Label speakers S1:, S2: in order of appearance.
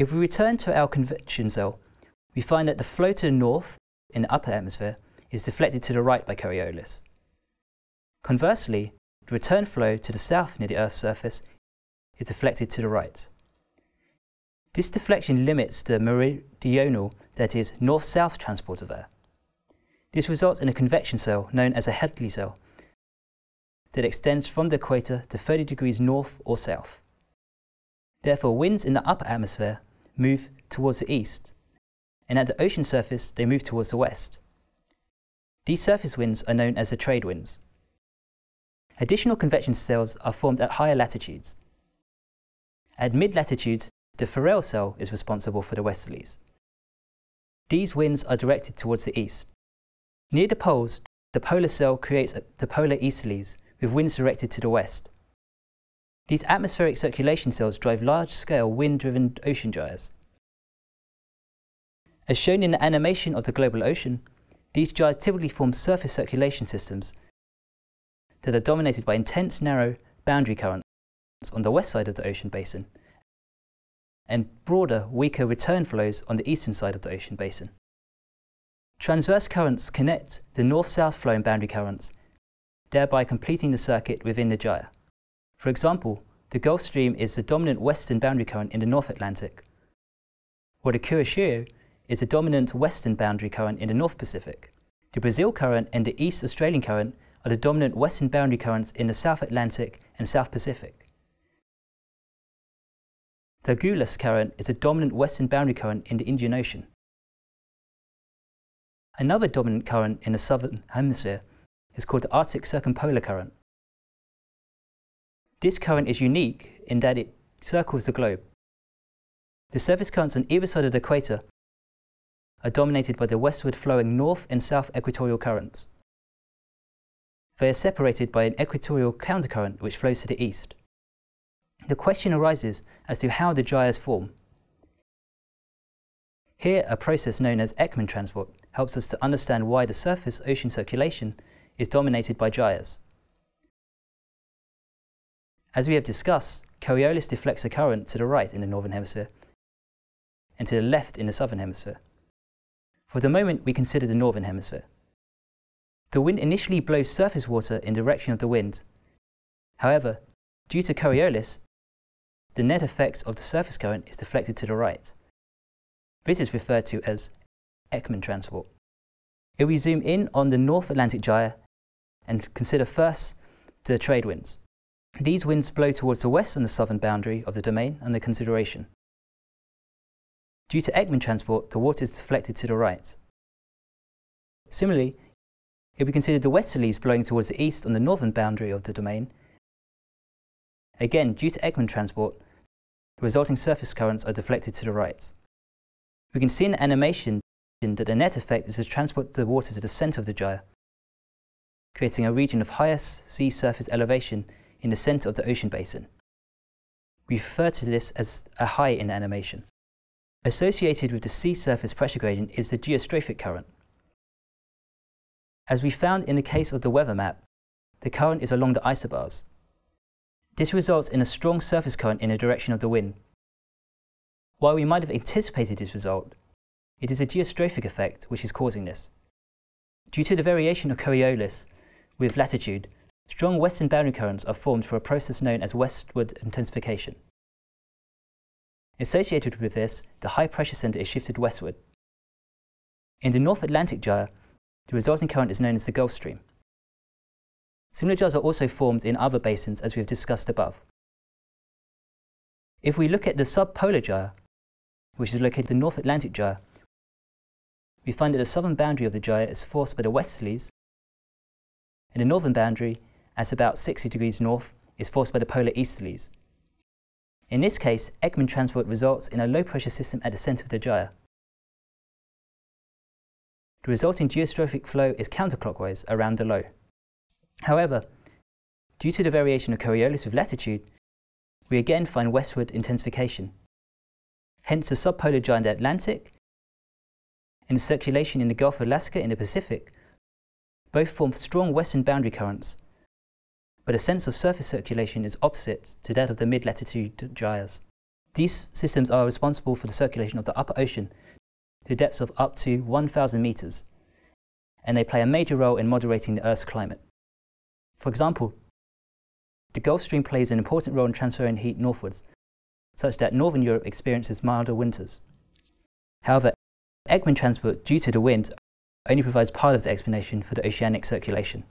S1: If we return to our convection cell, we find that the flow to the north in the upper atmosphere is deflected to the right by Coriolis. Conversely, the return flow to the south near the Earth's surface is deflected to the right. This deflection limits the meridional, that is, north-south transport of air. This results in a convection cell known as a Hadley cell that extends from the equator to 30 degrees north or south. Therefore, winds in the upper atmosphere move towards the east, and at the ocean surface they move towards the west. These surface winds are known as the trade winds. Additional convection cells are formed at higher latitudes. At mid-latitudes, the Ferrel cell is responsible for the westerlies. These winds are directed towards the east. Near the poles, the polar cell creates the polar easterlies, with winds directed to the west. These atmospheric circulation cells drive large-scale wind-driven ocean gyres. As shown in the animation of the global ocean, these gyres typically form surface circulation systems that are dominated by intense narrow boundary currents on the west side of the ocean basin and broader, weaker return flows on the eastern side of the ocean basin. Transverse currents connect the north-south flowing boundary currents, thereby completing the circuit within the gyre. For example, the Gulf Stream is the dominant western boundary current in the North Atlantic, while the Kuroshio is the dominant western boundary current in the North Pacific. The Brazil current and the East Australian current are the dominant western boundary currents in the South Atlantic and South Pacific. The Agulhas current is a dominant western boundary current in the Indian Ocean. Another dominant current in the southern hemisphere is called the Arctic Circumpolar Current. This current is unique in that it circles the globe. The surface currents on either side of the equator are dominated by the westward flowing north and south equatorial currents. They are separated by an equatorial countercurrent which flows to the east. The question arises as to how the gyres form. Here, a process known as Ekman transport helps us to understand why the surface ocean circulation is dominated by gyres. As we have discussed, Coriolis deflects a current to the right in the northern hemisphere and to the left in the southern hemisphere. For the moment, we consider the northern hemisphere. The wind initially blows surface water in the direction of the wind. However, due to Coriolis, the net effect of the surface current is deflected to the right. This is referred to as Ekman transport. If we zoom in on the North Atlantic gyre and consider first the trade winds. These winds blow towards the west on the southern boundary of the domain under consideration. Due to Ekman transport, the water is deflected to the right. Similarly, if we consider the westerlies blowing towards the east on the northern boundary of the domain, again, due to Ekman transport, the resulting surface currents are deflected to the right. We can see in the animation that the net effect is to transport the water to the center of the gyre, creating a region of highest sea surface elevation in the center of the ocean basin. We refer to this as a high in the animation. Associated with the sea surface pressure gradient is the geostrophic current. As we found in the case of the weather map, the current is along the isobars. This results in a strong surface current in the direction of the wind. While we might have anticipated this result, it is a geostrophic effect which is causing this. Due to the variation of Coriolis with latitude, Strong western boundary currents are formed through a process known as westward intensification. Associated with this, the high pressure center is shifted westward. In the North Atlantic gyre, the resulting current is known as the Gulf Stream. Similar gyres are also formed in other basins as we have discussed above. If we look at the subpolar gyre, which is located in the North Atlantic gyre, we find that the southern boundary of the gyre is forced by the westerlies, and the northern boundary at about 60 degrees north is forced by the polar easterlies. In this case, Ekman transport results in a low pressure system at the center of the gyre. The resulting geostrophic flow is counterclockwise around the low. However, due to the variation of Coriolis with latitude, we again find westward intensification. Hence the subpolar gyre in the Atlantic and the circulation in the Gulf of Alaska in the Pacific both form strong western boundary currents but a sense of surface circulation is opposite to that of the mid-latitude gyres. These systems are responsible for the circulation of the upper ocean to depths of up to 1,000 meters, and they play a major role in moderating the Earth's climate. For example, the Gulf Stream plays an important role in transferring heat northwards, such that northern Europe experiences milder winters. However, Ekman transport due to the wind only provides part of the explanation for the oceanic circulation.